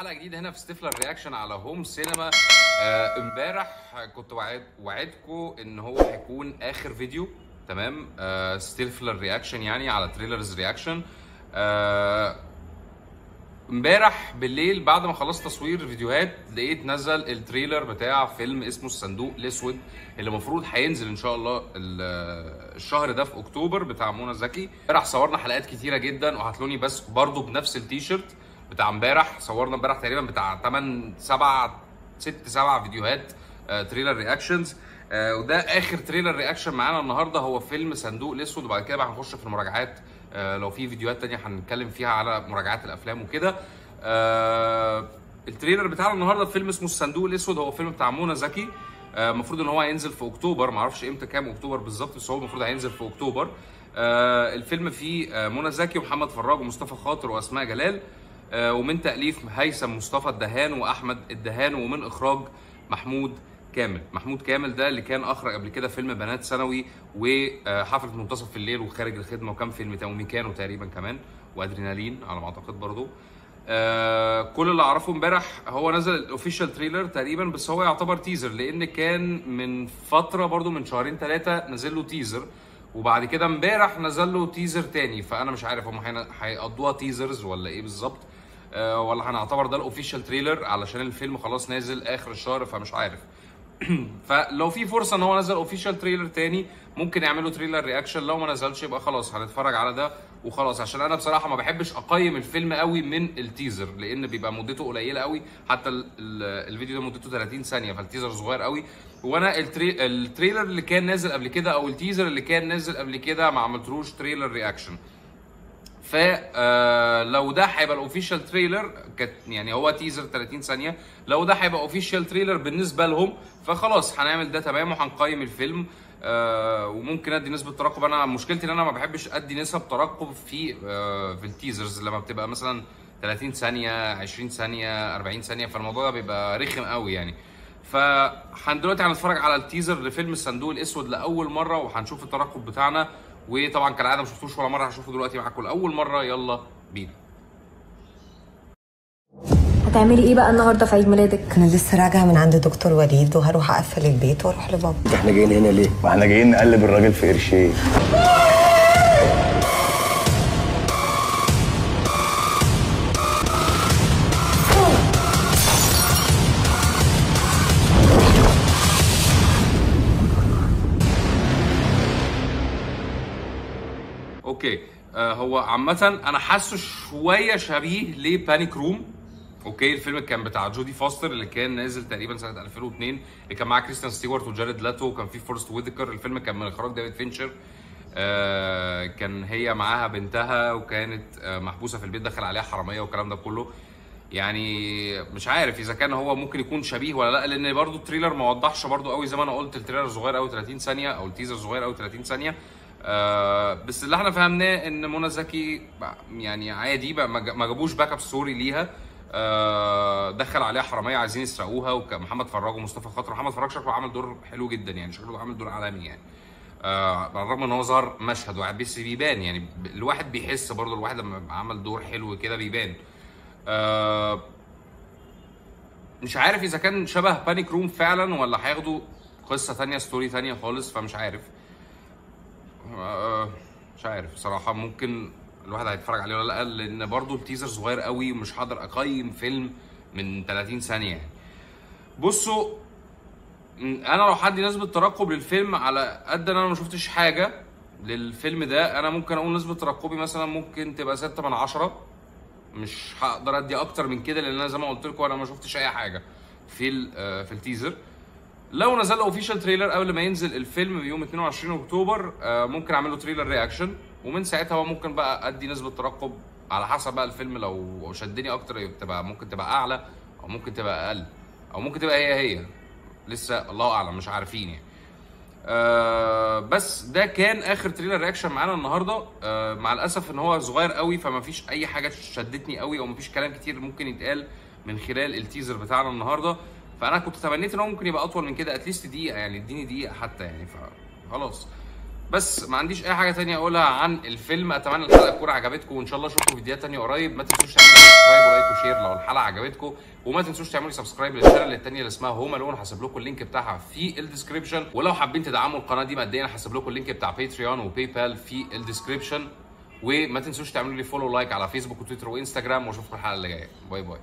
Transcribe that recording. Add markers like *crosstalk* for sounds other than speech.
هنا في Stifler reaction على Home Cinema آه، امبارح كنت وعد وعدكم إن هو هيكون آخر فيديو تمام؟ آه، Stifler reaction يعني على trailers reaction آه، امبارح بالليل بعد ما خلصت تصوير فيديوهات لقيت نزل ال trailer بتاع فيلم اسمه الصندوق الأسود اللي المفروض هينزل إن شاء الله ال- الشهر ده في أكتوبر بتاع منى زكي. امبارح صورنا حلقات كتيرة جدا وهتلوني بس برضو بنفس التيشيرت. بتاع امبارح صورنا امبارح تقريبا بتاع 8 7 6 7 فيديوهات آه، trailer reactions آه، وده آخر trailer reaction معانا النهارده هو فيلم صندوق الأسود وبعد كده بقى هنخش في المراجعات. آه، لو في فيديوهات تانية هنتكلم فيها على مراجعات الأفلام وكده. آه، ال trailer بتاعنا النهارده فيلم اسمه الصندوق الأسود هو فيلم بتاع منى زكي. آه، المفروض إن هو هينزل في أكتوبر معرفش إمتى كام أكتوبر بالظبط بس هو المفروض هينزل في أكتوبر. آه، الفيلم فيه آه، منى زكي ومحمد فراج ومصطفى خاطر وأسماء جلال. آه، ومن تأليف هيثم مصطفى الدهان وأحمد الدهان ومن إخراج محمود كامل. محمود كامل ده اللي كان أخرج قبل كده فيلم بنات ثانوي وحفلة منتصف الليل وخارج الخدمة وكام فيلم تاني وميكانو تقريبا كمان وأدرينالين على ما أعتقد برضو. آه كل اللي أعرفه امبارح هو نزل ال official trailer تقريبا بس هو يعتبر teaser لأن كان من فترة برضو من شهرين ثلاثة نزل له teaser وبعد كده امبارح نزل له teaser تاني فأنا مش عارف هم هيقضوها teasers ولا إيه بالظبط. آه ولا هنعتبر ده ال official trailer علشان الفيلم خلاص نازل آخر الشهر فمش عارف. *clears throat* فلو في فرصة إن هو نزل official trailer تاني ممكن يعملوا trailer reaction لو ما نزلش يبقى خلاص هنتفرج على ده وخلاص. عشان أنا بصراحة ما بحبش أقيم الفيلم قوي من ال teaser لأن بيبقى مدته قليلة قوي. حتى ال ال الفيديو ده مدته 30 ثانية فال teaser صغير قوي. وأنا ال trai- ال trailer اللي كان نازل قبل كده أو ال teaser اللي كان نازل قبل كده ما عملتلوش trailer reaction فلو ده هيبقى ال official trailer يعني هو teaser 30 ثانية لو ده هيبقى official trailer بالنسبة لهم فخلاص هنعمل ده تمام وهنقيم الفيلم آه وممكن أدي نسبة ترقب. أنا مشكلتي إن أنا ما بحبش أدي نسب ترقب في آه في ال teasers لما بتبقى مثلا 30 ثانية 20 ثانية 40 ثانية فالموضوع ده بيبقى رخم قوي يعني. فهن دلوقتي هنتفرج على التيزر لفيلم الصندوق الأسود لأول مرة وهنشوف الترقب بتاعنا. وطبعا كالعاده ما شفتوش ولا مرة هشوفه دلوقتي معاكم لأول مرة. يلا بينا. هتعملي إيه بقى النهارده في عيد ميلادك؟ أنا لسه راجعة من عند دكتور وليد وهروح أقفل البيت وأروح لبابا. إحنا جايين هنا ليه؟ وإحنا جايين نقلب الراجل في قرشين. Okay. آه هو عامة أنا حاسه شوية شبيه ل Panic Room okay الفيلم كان بتاع جودي فوستر اللي كان نازل تقريبا سنة 2002 اللي كان معاه كريستين ستيوارت وجاريد ليتو. وكان فيه فورست ويدكر الفيلم كان من إخراج ديفيد فينشر. آه كان هي معاها بنتها وكانت آه محبوسة في البيت دخل عليها حرامية والكلام ده كله. يعني مش عارف إذا كان هو ممكن يكون شبيه ولا لأ لأن برضو ال trailer ما وضحش برضو قوي زي ما أنا قلت. ال trailer صغير قوي 30 ثانية أو ال teaser صغير قوي 30 ثانية. آه بس اللي إحنا فهمناه إن منى زكي يعني عادي ما جا- ما جابوش back up story ليها. آه دخل عليها حرامية عايزين يسرقوها ومحمد فراج ومصطفى خاطر. محمد فراج شكله عامل دور حلو جدا يعني شكله عامل دور عالمي يعني. آه على الرغم إن هو ظهر مشهد واحد بس بيبان يعني. الواحد بيحس برضه الواحد لما عمل دور حلو كده بيبان. مش عارف إذا كان شبه Panic Room فعلا ولا هياخدوا قصة تانية story تانية خالص فمش عارف. مش عارف بصراحة ممكن الواحد هيتفرج عليه ولا لأ لأن برضو ال teaser صغير قوي ومش هقدر أقيم فيلم من 30 ثانية. يعني بصوا أنا لو حد نسبه ترقب للفيلم على قد ان أنا ما شفتش حاجة للفيلم ده أنا ممكن أقول نسبة ترقبي مثلا ممكن تبقى 6 من 10 مش هقدر أدي أكتر من كده لأن أنا زي ما قلت لكم أنا ما شفتش أي حاجة في آه، في ال teaser. لو نزل official trailer قبل ما ينزل الفيلم بيوم 22 أكتوبر آه، ممكن اعمل له trailer reaction ومن ساعتها هو ممكن بقى أدي نسبة ترقب على حسب بقى الفيلم. لو شدني أكتر تبقى ممكن تبقى أعلى أو ممكن تبقى أقل أو ممكن تبقى هي هي. لسه الله أعلم مش عارفين يعني. آه بس ده كان آخر trailer reaction معانا النهارده. آه مع الأسف إن هو صغير قوي فما فيش أي حاجة شدتني قوي أو ما فيش كلام كتير ممكن يتقال من خلال ال teaser بتاعنا النهارده. فأنا كنت تمنيت إن هو ممكن يبقى أطول من كده at least دقيقة يعني اديني دقيقة حتى يعني فخلاص بس ما عنديش أي حاجة تانية أقولها عن الفيلم. أتمنى الحلقة تكون عجبتكم وإن شاء الله اشوفكم فيديوهات تانية قريب. ما تنسوش تعملوا subscribe و like و share لو الحلقة عجبتكم. وما تنسوش تعملوا subscribe لل channel التانية اللي اسمها Home Alone هسيب لكم ال link بتاعها في ال description ولو حابين تدعموا القناة دي ماديا هسيب لكم ال link بتاع Patreon و PayPal في ال description وما تنسوش تعملوا لي follow like على فيسبوك وتويتر وانستجرام وأشوفكم الحلقة اللي جاية. bye bye